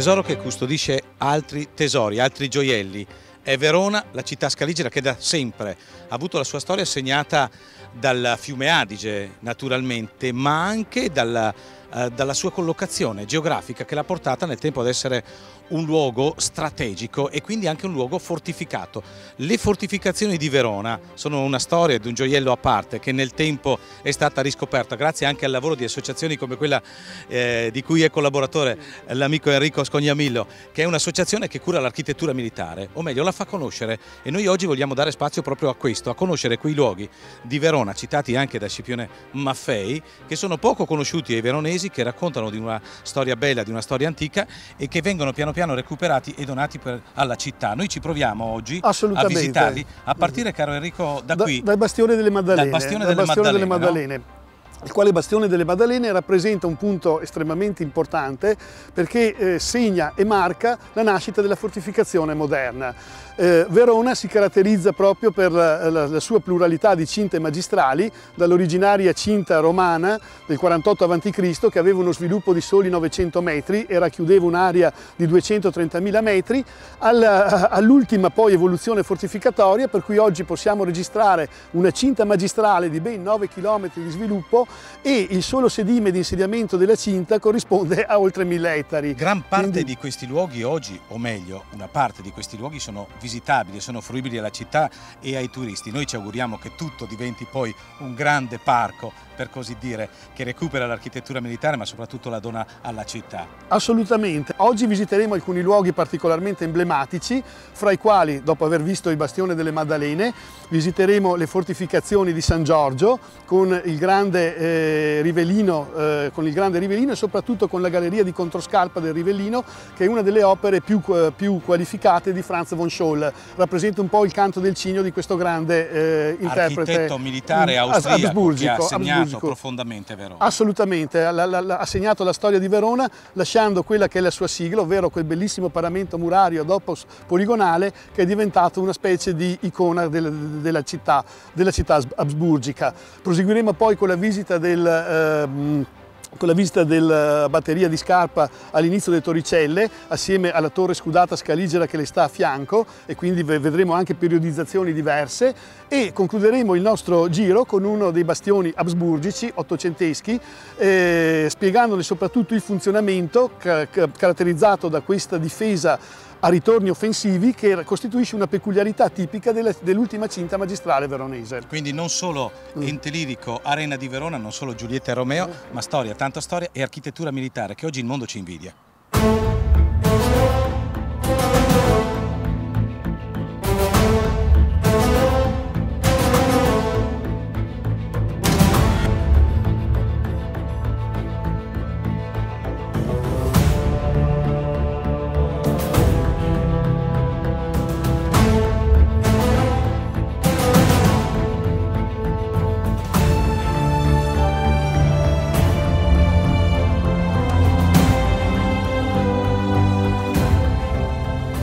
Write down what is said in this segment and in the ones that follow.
tesoro che custodisce altri tesori, altri gioielli. È Verona, la città scaligera che da sempre ha avuto la sua storia segnata dal fiume Adige naturalmente, ma anche dalla, eh, dalla sua collocazione geografica che l'ha portata nel tempo ad essere un luogo strategico e quindi anche un luogo fortificato. Le fortificazioni di Verona sono una storia di un gioiello a parte che nel tempo è stata riscoperta grazie anche al lavoro di associazioni come quella eh, di cui è collaboratore l'amico Enrico Scognamillo, che è un'associazione che cura l'architettura militare, o meglio la fa conoscere e noi oggi vogliamo dare spazio proprio a questo, a conoscere quei luoghi di Verona, citati anche da Scipione Maffei, che sono poco conosciuti ai veronesi, che raccontano di una storia bella, di una storia antica e che vengono piano piano piano recuperati e donati per, alla città. Noi ci proviamo oggi a visitarli, a partire, caro Enrico, da, da qui. Dal Bastione delle Maddalene. Dal Bastione, delle, Bastione Maddalene, delle Maddalene. No? Il quale Bastione delle Maddalene rappresenta un punto estremamente importante perché eh, segna e marca la nascita della fortificazione moderna. Eh, Verona si caratterizza proprio per la, la, sua pluralità di cinte magistrali, dall'originaria cinta romana del 48 a.C. che aveva uno sviluppo di soli 900 metri e racchiudeva un'area di 230.000 metri, all'ultima poi evoluzione fortificatoria per cui oggi possiamo registrare una cinta magistrale di ben 9 km di sviluppo e il solo sedime di insediamento della cinta corrisponde a oltre 1000 ettari. Gran parte Quindi... di questi luoghi oggi, o meglio, una parte di questi luoghi sono visitabili, sono fruibili alla città e ai turisti. Noi ci auguriamo che tutto diventi poi un grande parco, per così dire, che recupera l'architettura militare ma soprattutto la dona alla città. Assolutamente. Oggi visiteremo alcuni luoghi particolarmente emblematici, fra i quali, dopo aver visto il Bastione delle Maddalene, visiteremo le fortificazioni di San Giorgio con il grande, eh, Rivellino, eh, con il grande Rivellino e soprattutto con la galleria di controscarpa del Rivellino che è una delle opere più, eh, più qualificate di Franz von Scholl rappresenta un po' il canto del cigno di questo grande eh, interprete. Architetto militare austriaco che ha segnato profondamente Verona. Assolutamente, ha, ha segnato la storia di Verona lasciando quella che è la sua sigla, ovvero quel bellissimo paramento murario dopo poligonale che è diventato una specie di icona del, della, città, della città asburgica. Proseguiremo poi con la visita del... Eh, con la visita della batteria di Scarpa all'inizio del Torricelle assieme alla torre scudata scaligera che le sta a fianco e quindi vedremo anche periodizzazioni diverse e concluderemo il nostro giro con uno dei bastioni absburgici ottocenteschi eh, spiegandone soprattutto il funzionamento ca caratterizzato da questa difesa a ritorni offensivi che costituisce una peculiarità tipica dell'ultima cinta magistrale veronese. Quindi non solo mm. ente lirico, arena di Verona, non solo Giulietta e Romeo, mm. ma storia, tanta storia e architettura militare che oggi il mondo ci invidia.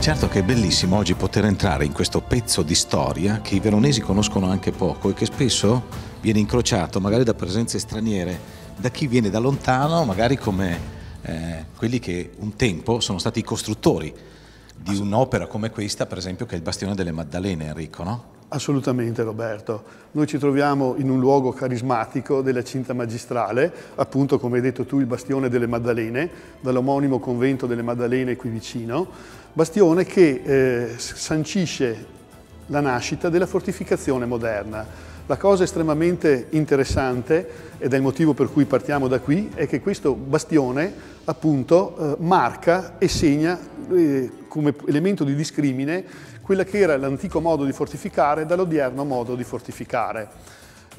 Certo che è bellissimo oggi poter entrare in questo pezzo di storia che i veronesi conoscono anche poco e che spesso viene incrociato magari da presenze straniere, da chi viene da lontano, magari come eh, quelli che un tempo sono stati i costruttori di un'opera come questa, per esempio, che è il Bastione delle Maddalene, Enrico, no? Assolutamente Roberto, noi ci troviamo in un luogo carismatico della cinta magistrale, appunto come hai detto tu il Bastione delle Maddalene, dall'omonimo convento delle Maddalene qui vicino, bastione che eh, sancisce la nascita della fortificazione moderna. La cosa estremamente interessante, ed è il motivo per cui partiamo da qui, è che questo bastione appunto eh, marca e segna eh, come elemento di discrimine quella che era l'antico modo di fortificare dall'odierno modo di fortificare.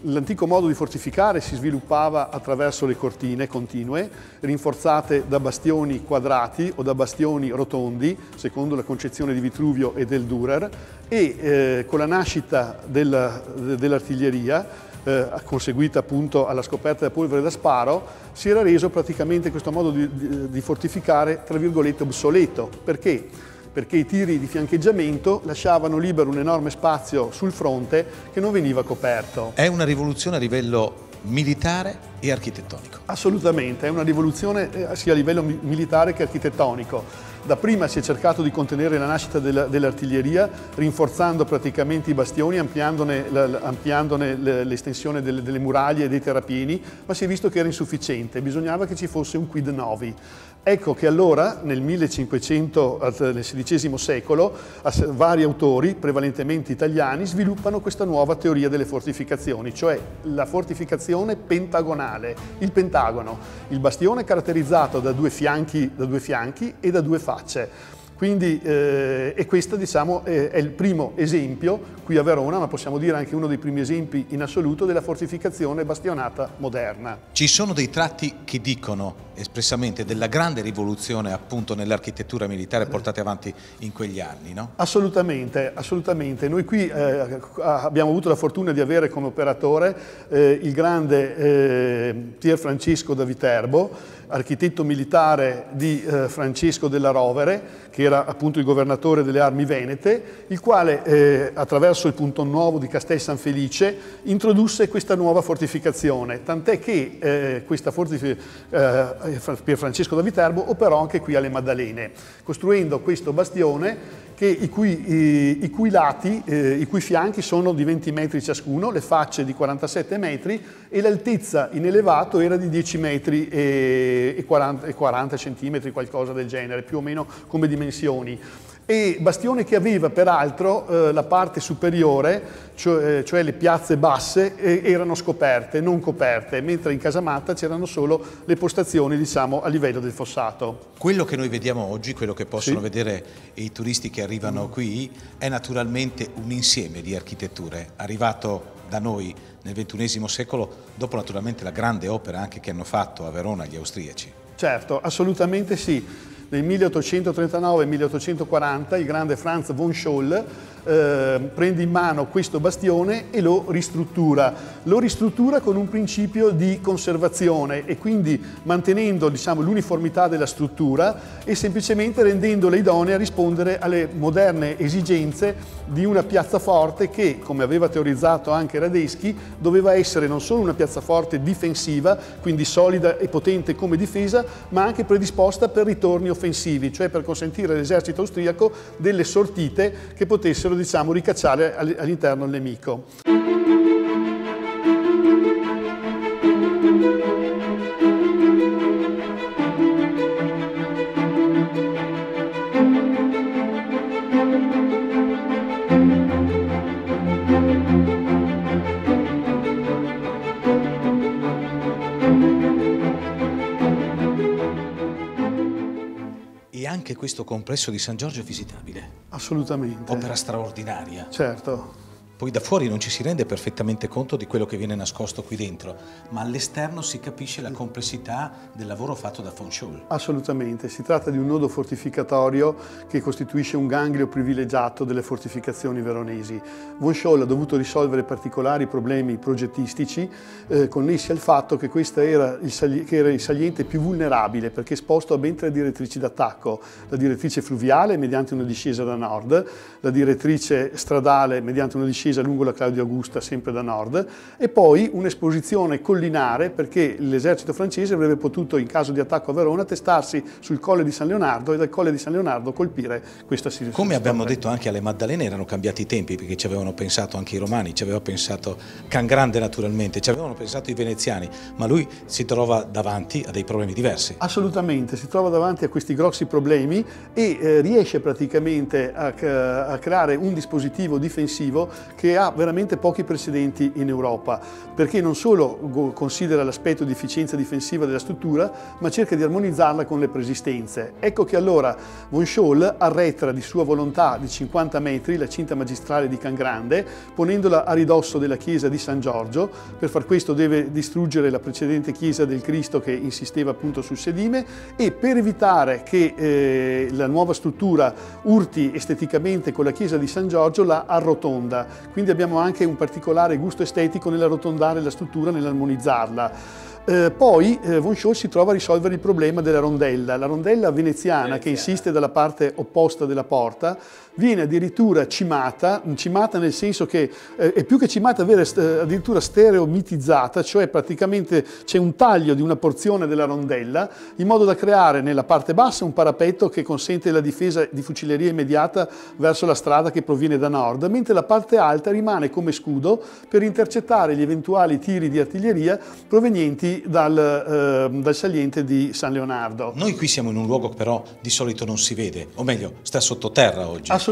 L'antico modo di fortificare si sviluppava attraverso le cortine continue, rinforzate da bastioni quadrati o da bastioni rotondi, secondo la concezione di Vitruvio e del Dürer, e eh, con la nascita dell'artiglieria, eh, conseguita appunto alla scoperta della polvere da sparo, si era reso praticamente questo modo di, di, di fortificare, tra virgolette, obsoleto. Perché? Perché i tiri di fiancheggiamento lasciavano libero un enorme spazio sul fronte che non veniva coperto. È una rivoluzione a livello militare e architettonico. Assolutamente, è una rivoluzione eh, sia a livello militare che architettonico. Dapprima si è cercato di contenere la nascita dell'artiglieria rinforzando praticamente i bastioni, ampliandone, ampliandone l'estensione delle, delle, muraglie e dei terrapieni, ma si è visto che era insufficiente, bisognava che ci fosse un quid novi. Ecco che allora nel 1500, nel XVI secolo, vari autori, prevalentemente italiani, sviluppano questa nuova teoria delle fortificazioni, cioè la fortificazione pentagonale, il pentagono, il bastione caratterizzato da due fianchi, da due fianchi e da due facce. Quindi, eh, e questo diciamo, è, è, il primo esempio qui a Verona, ma possiamo dire anche uno dei primi esempi in assoluto della fortificazione bastionata moderna. Ci sono dei tratti che dicono espressamente della grande rivoluzione appunto nell'architettura militare portata avanti in quegli anni, no? Assolutamente, assolutamente. Noi qui eh, abbiamo avuto la fortuna di avere come operatore eh, il grande eh, Pier Francesco da Viterbo, architetto militare di eh, Francesco della Rovere, che era appunto il governatore delle armi venete, il quale eh, attraverso il punto nuovo di Castel San Felice introdusse questa nuova fortificazione, tant'è che eh, questa fortificazione Pier Francesco da Viterbo operò anche qui alle Maddalene, costruendo questo bastione che, i, cui, i, cui, lati, eh, i cui fianchi sono di 20 metri ciascuno, le facce di 47 metri e l'altezza in elevato era di 10 metri e, 40, e 40 centimetri, qualcosa del genere, più o meno come dimensioni e bastione che aveva peraltro eh, la parte superiore, cioè, eh, cioè le piazze basse, eh, erano scoperte, non coperte, mentre in Casamatta c'erano solo le postazioni diciamo, a livello del fossato. Quello che noi vediamo oggi, quello che possono sì. vedere i turisti che arrivano mm. qui, è naturalmente un insieme di architetture, arrivato da noi nel XXI secolo, dopo naturalmente la grande opera anche che hanno fatto a Verona gli austriaci. Certo, assolutamente sì. Nel 1839-1840 il grande Franz von Scholl eh, prende in mano questo bastione e lo ristruttura. Lo ristruttura con un principio di conservazione e quindi mantenendo diciamo, l'uniformità della struttura e semplicemente rendendola idonea a rispondere alle moderne esigenze di una piazzaforte che, come aveva teorizzato anche Radeschi, doveva essere non solo una piazzaforte difensiva, quindi solida e potente come difesa, ma anche predisposta per ritorni offensivi, cioè per consentire all'esercito austriaco delle sortite che potessero diciamo, ricacciare all'interno il nemico. Anche questo complesso di San Giorgio è visitabile. Assolutamente. Opera straordinaria. Certo. Poi da fuori non ci si rende perfettamente conto di quello che viene nascosto qui dentro, ma all'esterno si capisce la complessità del lavoro fatto da Fonscholl. Assolutamente, si tratta di un nodo fortificatorio che costituisce un ganglio privilegiato delle fortificazioni veronesi. Von Scholl ha dovuto risolvere particolari problemi progettistici eh, connessi al fatto che questo era era il saliente più vulnerabile perché esposto a ben tre direttrici d'attacco, la direttrice fluviale mediante una discesa da nord, la direttrice stradale mediante una discesa discesa lungo la Claudia Augusta, sempre da nord, e poi un'esposizione collinare perché l'esercito francese avrebbe potuto, in caso di attacco a Verona, testarsi sul Colle di San Leonardo e dal Colle di San Leonardo colpire questa situazione. Come abbiamo detto anche alle Maddalene erano cambiati i tempi perché ci avevano pensato anche i romani, ci aveva pensato Can Grande naturalmente, ci avevano pensato i veneziani, ma lui si trova davanti a dei problemi diversi. Assolutamente, si trova davanti a questi grossi problemi e eh, riesce praticamente a, a creare un dispositivo difensivo che ha veramente pochi precedenti in Europa, perché non solo considera l'aspetto di efficienza difensiva della struttura, ma cerca di armonizzarla con le preesistenze. Ecco che allora Von Scholl arretra di sua volontà di 50 metri la cinta magistrale di Can Grande, ponendola a ridosso della chiesa di San Giorgio. Per far questo deve distruggere la precedente chiesa del Cristo che insisteva appunto sul sedime e per evitare che eh, la nuova struttura urti esteticamente con la chiesa di San Giorgio la arrotonda quindi abbiamo anche un particolare gusto estetico nell'arrotondare la struttura, nell'armonizzarla. Eh, poi eh, von Scholl si trova a risolvere il problema della rondella. La rondella veneziana, che insiste dalla parte opposta della porta, viene addirittura cimata, cimata nel senso che eh, è più che cimata, vera, eh, addirittura stereomitizzata, cioè praticamente c'è un taglio di una porzione della rondella in modo da creare nella parte bassa un parapetto che consente la difesa di fucileria immediata verso la strada che proviene da nord, mentre la parte alta rimane come scudo per intercettare gli eventuali tiri di artiglieria provenienti dal, eh, dal, saliente di San Leonardo. Noi qui siamo in un luogo che però di solito non si vede, o meglio, sta sottoterra oggi. Assolutamente,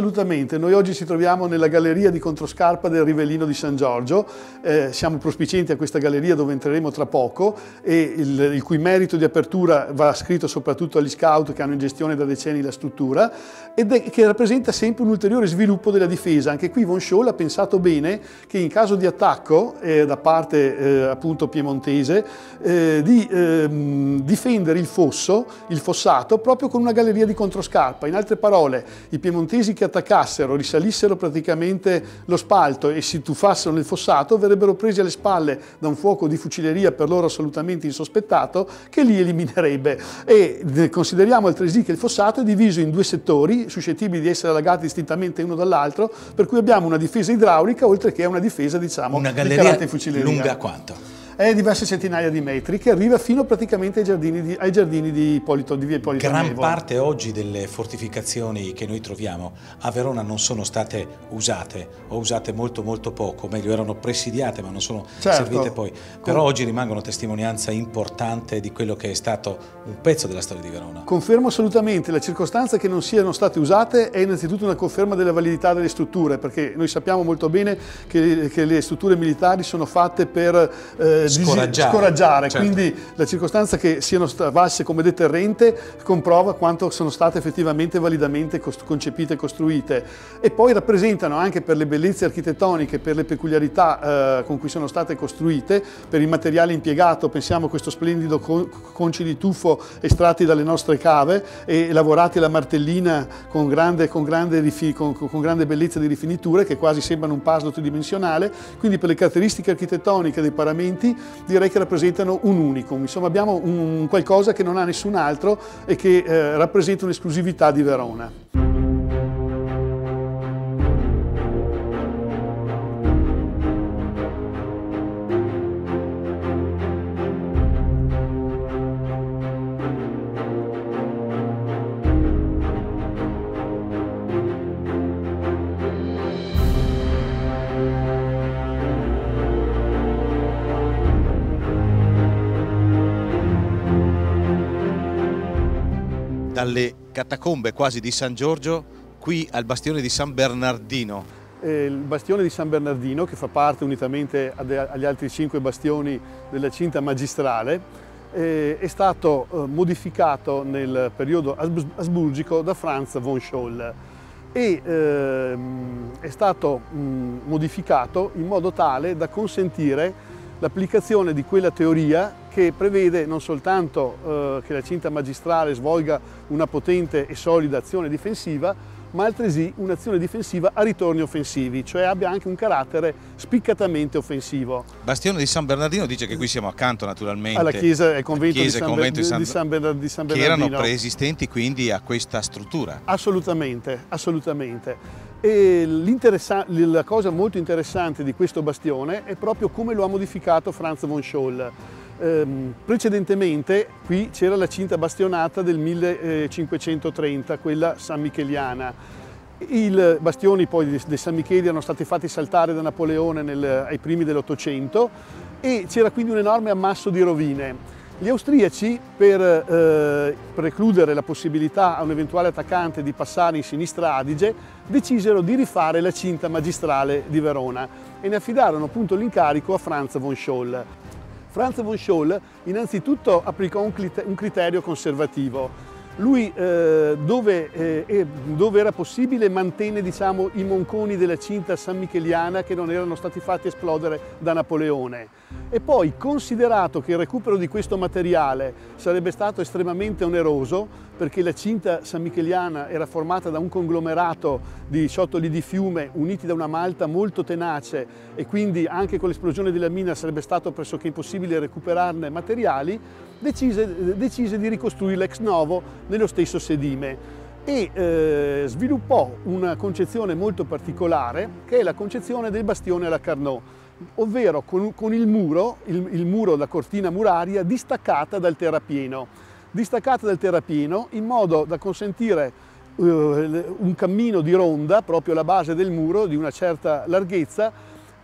noi oggi ci troviamo nella galleria di controscarpa del Rivellino di San Giorgio, eh, siamo prospicenti a questa galleria dove entreremo tra poco e il, il cui merito di apertura va scritto soprattutto agli scout che hanno in gestione da decenni la struttura è, che rappresenta sempre un ulteriore sviluppo della difesa. Anche qui Von Scholl ha pensato bene che in caso di attacco eh, da parte eh, appunto piemontese eh, di ehm, difendere il fosso, il fossato, proprio con una galleria di controscarpa. In altre parole, i piemontesi che attaccassero, risalissero praticamente lo spalto e si tuffassero nel fossato, verrebbero presi alle spalle da un fuoco di fucileria per loro assolutamente insospettato, che li eliminerebbe. E eh, consideriamo altresì che il fossato è diviso in due settori, suscettibili di essere allagati distintamente uno dall'altro, per cui abbiamo una difesa idraulica, oltre che una difesa, diciamo, una galleria di lunga quanto? È diverse centinaia di metri che arriva fino praticamente ai giardini di, ai giardini di Ippolito, di via Ippolito Gran Nevo. parte oggi delle fortificazioni che noi troviamo a Verona non sono state usate o usate molto molto poco, meglio erano presidiate ma non sono certo. servite poi, però Con... oggi rimangono testimonianza importante di quello che è stato un pezzo della storia di Verona. Confermo assolutamente, la circostanza che non siano state usate è innanzitutto una conferma della validità delle strutture, perché noi sappiamo molto bene che, che le strutture militari sono fatte per eh, scoraggiare. scoraggiare. Certo. Quindi la circostanza che siano valse come deterrente comprova quanto sono state effettivamente validamente concepite e costruite e poi rappresentano anche per le bellezze architettoniche, per le peculiarità eh, con cui sono state costruite, per il materiale impiegato, pensiamo a questo splendido conci di tuffo estratti dalle nostre cave e lavorati alla martellina con grande, con grande, con, con grande bellezza di rifiniture che quasi sembrano un puzzle tridimensionale, quindi per le caratteristiche architettoniche dei paramenti direi che rappresentano un unicum, insomma abbiamo un qualcosa che non ha nessun altro e che eh, rappresenta un'esclusività di Verona. Dalle catacombe quasi di San Giorgio qui al bastione di San Bernardino. Il bastione di San Bernardino, che fa parte unitamente agli altri cinque bastioni della cinta magistrale, eh, è stato eh, modificato nel periodo asburgico da Franz von Scholl e ehm, è stato modificato in modo tale da consentire l'applicazione di quella teoria che prevede non soltanto eh, che la cinta magistrale svolga una potente e solida azione difensiva, ma altresì un'azione difensiva a ritorni offensivi, cioè abbia anche un carattere spiccatamente offensivo. Bastione di San Bernardino dice che qui siamo accanto naturalmente alla chiesa e convento, chiesa, di, San convento di, San, di, San di San Bernardino. Che erano preesistenti quindi a questa struttura. Assolutamente, assolutamente. E la cosa molto interessante di questo bastione è proprio come lo ha modificato Franz von Scholl. Ehm, precedentemente qui c'era la cinta bastionata del 1530, quella san micheliana. I bastioni poi di San Michele erano stati fatti saltare da Napoleone nel, ai primi dell'Ottocento e c'era quindi un enorme ammasso di rovine. Gli austriaci, per eh, precludere la possibilità a un eventuale attaccante di passare in sinistra Adige, decisero di rifare la cinta magistrale di Verona e ne affidarono appunto l'incarico a Franz von Scholl. Franz von Scholl innanzitutto applicò un criterio conservativo. Lui eh, dove, eh, dove, era possibile mantenne diciamo, i monconi della cinta san micheliana che non erano stati fatti esplodere da Napoleone. E poi considerato che il recupero di questo materiale sarebbe stato estremamente oneroso perché la cinta sanmicheliana era formata da un conglomerato di ciottoli di fiume uniti da una malta molto tenace e quindi anche con l'esplosione della mina sarebbe stato pressoché impossibile recuperarne materiali, decise, decise di ricostruirla ex novo nello stesso sedime e eh, sviluppò una concezione molto particolare che è la concezione del bastione alla Carnot ovvero con, con il muro, il, il muro, la cortina muraria distaccata dal terrapieno, distaccata dal terrapieno in modo da consentire uh, un cammino di ronda proprio alla base del muro di una certa larghezza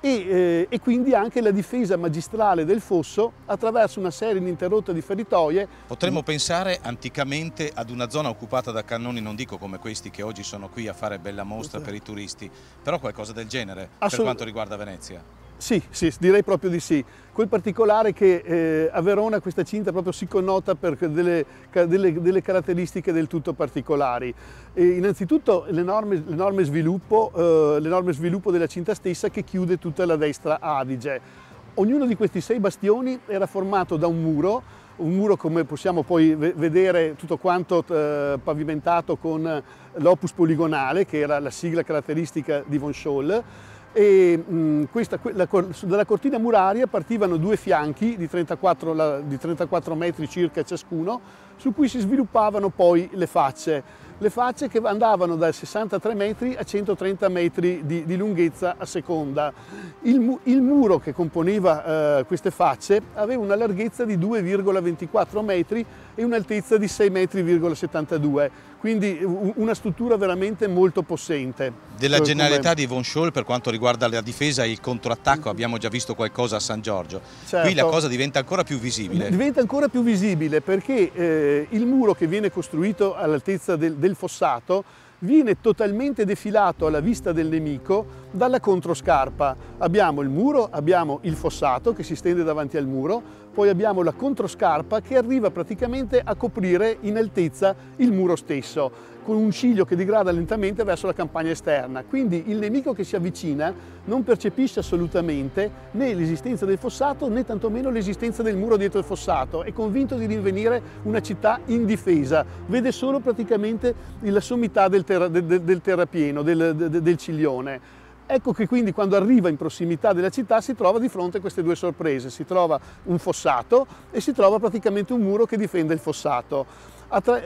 e, eh, e, quindi anche la difesa magistrale del fosso attraverso una serie ininterrotta di feritoie. Potremmo pensare anticamente ad una zona occupata da cannoni, non dico come questi che oggi sono qui a fare bella mostra per i turisti, però qualcosa del genere per quanto riguarda Venezia. Sì, sì, direi proprio di sì. Quel particolare che eh, a Verona questa cinta proprio si connota per delle, delle, delle caratteristiche del tutto particolari. E innanzitutto l'enorme sviluppo, eh, sviluppo della cinta stessa che chiude tutta la destra Adige. Ognuno di questi sei bastioni era formato da un muro, un muro come possiamo poi vedere tutto quanto eh, pavimentato con l'opus poligonale, che era la sigla caratteristica di Von Scholl, e mh, questa, la, dalla cortina muraria partivano due fianchi di 34, la, di 34 metri circa ciascuno su cui si sviluppavano poi le facce le facce che andavano da 63 metri a 130 metri di, di lunghezza a seconda. Il, il muro che componeva eh, queste facce aveva una larghezza di 2,24 metri e un'altezza di 6,72 metri, quindi una struttura veramente molto possente. Della genialità di Von Scholl per quanto riguarda la difesa e il contrattacco abbiamo già visto qualcosa a San Giorgio, certo. qui la cosa diventa ancora più visibile. Diventa ancora più visibile perché eh, il muro che viene costruito all'altezza del, del fossato viene totalmente defilato alla vista del nemico dalla controscarpa. Abbiamo il muro, abbiamo il fossato che si stende davanti al muro, poi abbiamo la controscarpa che arriva praticamente a coprire in altezza il muro stesso con un ciglio che degrada lentamente verso la campagna esterna. Quindi il nemico che si avvicina non percepisce assolutamente né l'esistenza del fossato né tantomeno l'esistenza del muro dietro il fossato. È convinto di rinvenire una città indifesa, vede solo praticamente la sommità del, terra, del, del terrapieno, del, del ciglione. Ecco che quindi quando arriva in prossimità della città si trova di fronte a queste due sorprese, si trova un fossato e si trova praticamente un muro che difende il fossato.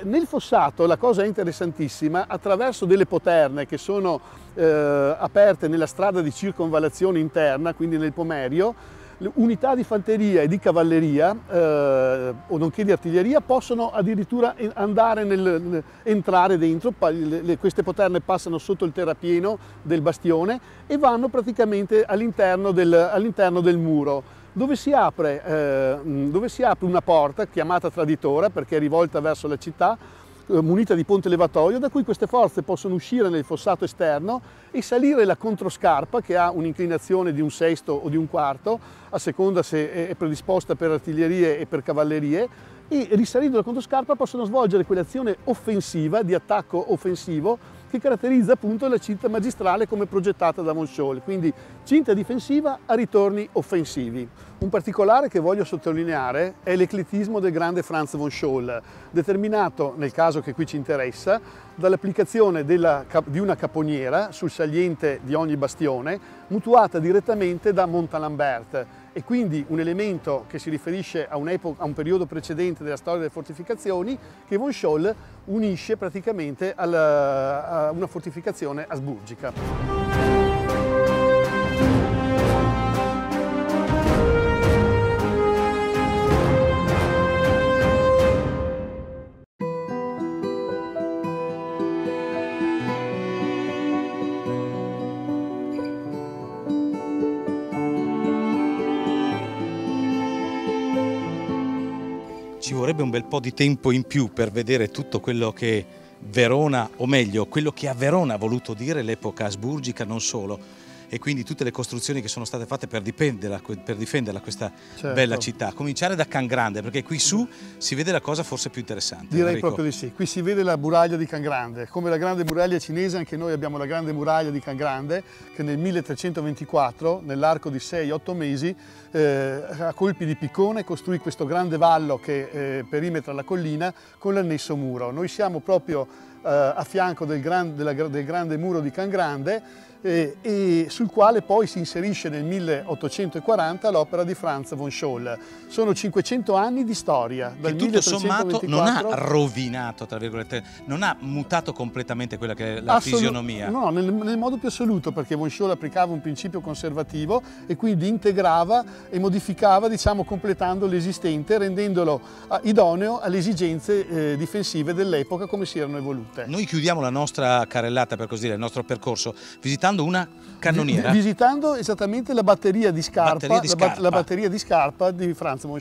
Nel fossato la cosa interessantissima, attraverso delle poterne che sono eh, aperte nella strada di circonvallazione interna, quindi nel pomerio, unità di fanteria e di cavalleria, eh, o nonché di artiglieria, possono addirittura nel, entrare dentro, queste poterne passano sotto il terrapieno del bastione e vanno praticamente all'interno del, all del muro dove si, apre, eh, dove si apre una porta chiamata traditora perché è rivolta verso la città, eh, munita di ponte levatoio, da cui queste forze possono uscire nel fossato esterno e salire la controscarpa che ha un'inclinazione di un sesto o di un quarto, a seconda se è predisposta per artiglierie e per cavallerie, e risalendo la controscarpa possono svolgere quell'azione offensiva, di attacco offensivo, che caratterizza appunto la cinta magistrale come progettata da Monsciol, quindi cinta difensiva a ritorni offensivi. Un particolare che voglio sottolineare è l'ecletismo del grande Franz von Scholl, determinato, nel caso che qui ci interessa, dall'applicazione di una caponiera sul saliente di ogni bastione, mutuata direttamente da Montalembert e quindi un elemento che si riferisce a un, a un periodo precedente della storia delle fortificazioni che von Scholl unisce praticamente alla, a una fortificazione asburgica. Bel po' di tempo in più per vedere tutto quello che Verona, o meglio, quello che a Verona ha voluto dire l'epoca asburgica, non solo. E quindi tutte le costruzioni che sono state fatte per difenderla, per difenderla questa Certo. bella città. Cominciare da Can Grande, perché qui su si vede la cosa forse più interessante. Direi Enrico. proprio di sì. Qui si vede la muraglia di Can Grande. Come la grande muraglia cinese, anche noi abbiamo la grande muraglia di Can Grande, che nel 1324, nell'arco di 6-8 mesi, eh, a colpi di piccone costruì questo grande vallo che eh, perimetra la collina con l'annesso muro. Noi siamo proprio a fianco del, gran- della- del grande muro di Can Grande eh, e sul quale poi si inserisce nel 1840 l'opera di Franz von Scholl. Sono 500 anni di storia, che tutto sommato non ha 1324 rovinato, tra virgolette, non ha mutato completamente quella che è la Assolu- fisionomia. No, nel, nel modo più assoluto, perché von Scholl applicava un principio conservativo e quindi integrava e modificava, diciamo, completando l'esistente, rendendolo ah, idoneo alle esigenze eh, difensive dell'epoca come si erano evolute. Noi chiudiamo la nostra carrellata, per così dire, il nostro percorso, visitando una cannoniera. Vi- visitando esattamente la batteria di scarpa, Batteria di la ba- scarpa. la batteria di scarpa di Franz von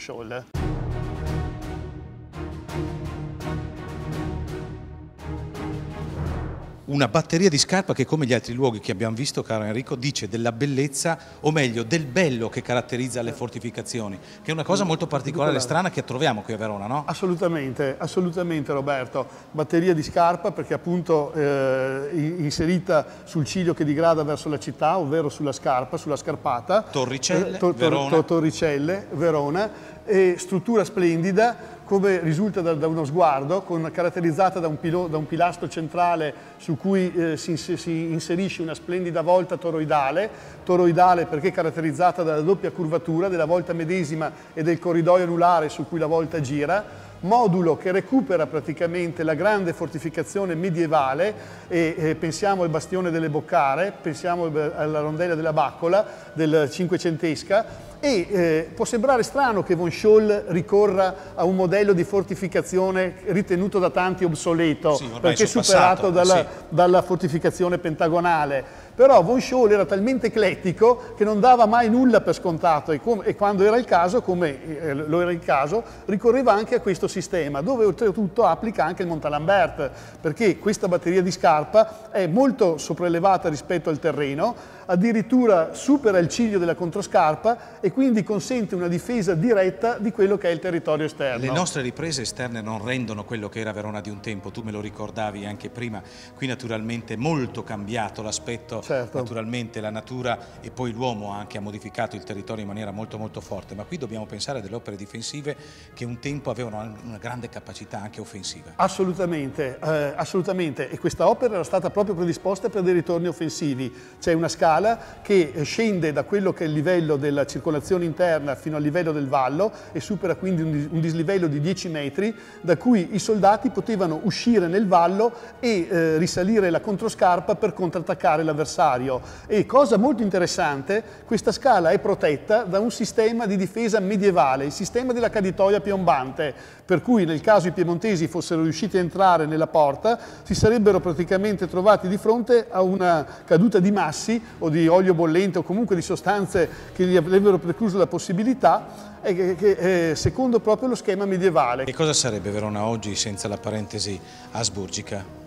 Una batteria di scarpa che, come gli altri luoghi che abbiamo visto, caro Enrico, dice della bellezza, o meglio, del bello che caratterizza le fortificazioni, che è una cosa molto particolare e strana che troviamo qui a Verona, no? Assolutamente, assolutamente Roberto. Batteria di scarpa perché appunto eh, in- inserita sul ciglio che digrada verso la città, ovvero sulla scarpa, sulla scarpata. Torricelle, Eh, to- to- Verona. to- Torricelle, Verona. E struttura splendida, come risulta da, da uno sguardo, con- caratterizzata da un, pilo- da un pilastro centrale su cui eh, si, si inserisce una splendida volta toroidale, toroidale perché caratterizzata dalla doppia curvatura della volta medesima e del corridoio anulare su cui la volta gira, modulo che recupera praticamente la grande fortificazione medievale e eh, pensiamo al bastione delle Boccare, pensiamo al- alla rondella della Baccola del cinquecentesca e eh, può sembrare strano che von Scholl ricorra a un modello di fortificazione ritenuto da tanti obsoleto Sì, perché superato dalla, sì. dalla fortificazione pentagonale. Però von Scholl era talmente eclettico che non dava mai nulla per scontato e, e quando era il caso, come eh, lo era il caso, ricorreva anche a questo sistema, dove oltretutto applica anche il Montalembert, perché questa batteria di scarpa è molto sopraelevata rispetto al terreno, addirittura supera il ciglio della controscarpa e quindi consente una difesa diretta di quello che è il territorio esterno. Le nostre riprese esterne non rendono quello che era Verona di un tempo, tu me lo ricordavi anche prima, qui naturalmente è molto cambiato l'aspetto, Certo. naturalmente la natura e poi l'uomo anche ha modificato il territorio in maniera molto molto forte, ma qui dobbiamo pensare a delle opere difensive che un tempo avevano una grande capacità anche offensiva. Assolutamente, eh, assolutamente. E questa opera era stata proprio predisposta per dei ritorni offensivi. C'è una scala che eh, scende da quello che è il livello della circolazione interna fino al livello del vallo e supera quindi un dislivello di 10 metri, da cui i soldati potevano uscire nel vallo e eh, risalire la controscarpa per contrattaccare l'avversario. E cosa molto interessante, questa scala è protetta da un sistema di difesa medievale, il sistema della caditoia piombante, per cui nel caso i piemontesi fossero riusciti a entrare nella porta, si sarebbero praticamente trovati di fronte a una caduta di massi o di olio bollente o comunque di sostanze che gli avrebbero precluso la possibilità, eh, secondo proprio lo schema medievale. Che cosa sarebbe Verona oggi senza la parentesi asburgica?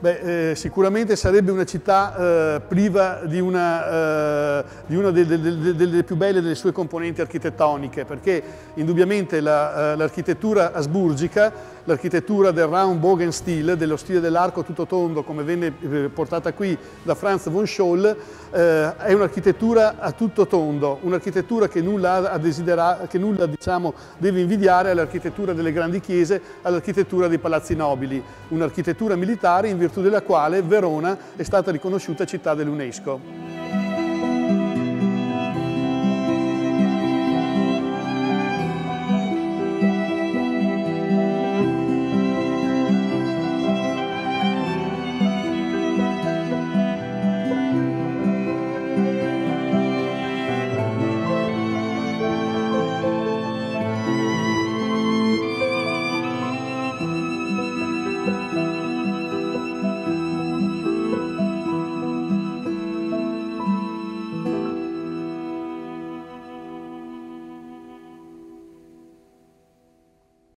Beh, eh, sicuramente sarebbe una città eh, priva di una, eh, di una de- de- de- delle più belle delle sue componenti architettoniche, perché indubbiamente la, eh, l'architettura asburgica, l'architettura del round bogen stile, dello stile dell'arco tutto tondo, come venne eh, portata qui da Franz von Scholl, eh, è un'architettura a tutto tondo, un'architettura che nulla, che nulla diciamo, deve invidiare all'architettura delle grandi chiese, all'architettura dei palazzi nobili, un'architettura militare in virtù della quale Verona è stata riconosciuta città dell'UNESCO.